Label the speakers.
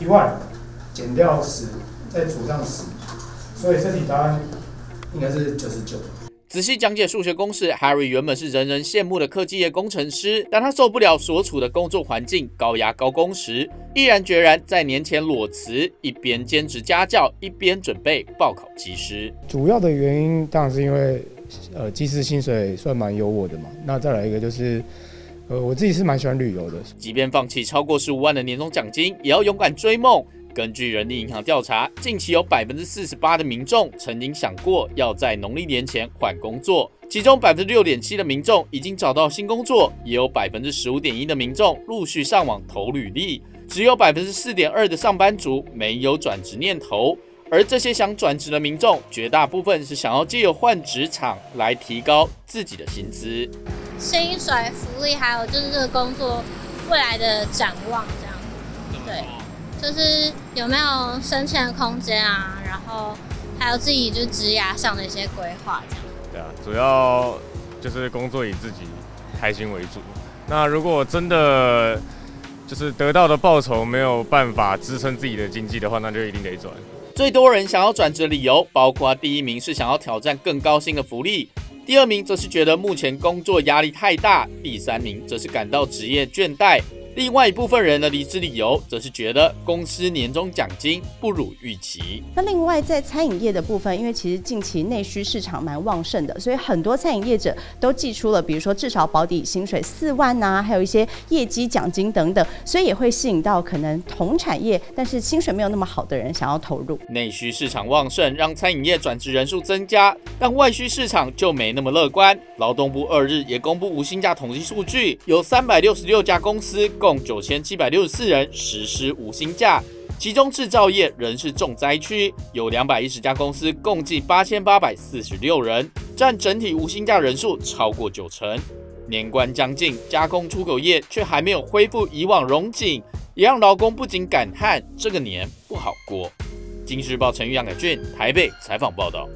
Speaker 1: 一万减掉十，再除上十，所以这题答案应该是九十九。
Speaker 2: 仔细讲解数学公式，Harry 原本是人人羡慕的科技业工程师，但他受不了所处的工作环境高压高工时，毅然决然在年前裸辞，一边兼职家教，一边准备报考技师。
Speaker 1: 主要的原因当然是因为，呃，技师薪水算蛮优渥的嘛。那再来一个就是，呃，我自己是蛮喜欢旅游的，
Speaker 2: 即便放弃超过十五万的年终奖金，也要勇敢追梦。根据人力银行调查，近期有百分之四十八的民众曾经想过要在农历年前换工作，其中百分之六点七的民众已经找到新工作，也有百分之十五点一的民众陆续上网投履历，只有百分之四点二的上班族没有转职念头。而这些想转职的民众，绝大部分是想要借由换职场来提高自己的薪资、
Speaker 3: 薪水、福利，还有就是这个工作未来的展望，这样对。就是有没有升迁的空间啊？然后还有自己就职涯上的一些规划，这样。
Speaker 4: 对啊，主要就是工作以自己开心为主。那如果真的就是得到的报酬没有办法支撑自己的经济的话，那就一定得转。
Speaker 2: 最多人想要转职的理由，包括第一名是想要挑战更高薪的福利，第二名则是觉得目前工作压力太大，第三名则是感到职业倦怠。另外一部分人的离职理由，则是觉得公司年终奖金不如预期。
Speaker 5: 那另外在餐饮业的部分，因为其实近期内需市场蛮旺盛的，所以很多餐饮业者都寄出了，比如说至少保底薪水四万呐，还有一些业绩奖金等等，所以也会吸引到可能同产业但是薪水没有那么好的人想要投入。
Speaker 2: 内需市场旺盛，让餐饮业转职人数增加，但外需市场就没那么乐观。劳动部二日也公布无薪假统计数据，有三百六十六家公司。共九千七百六十四人实施无薪假，其中制造业仍是重灾区，有两百一十家公司，共计八千八百四十六人，占整体无薪假人数超过九成。年关将近，加工出口业却还没有恢复以往荣景，也让劳工不禁感叹这个年不好过。《今日报》陈玉阳、凯俊台北采访报道。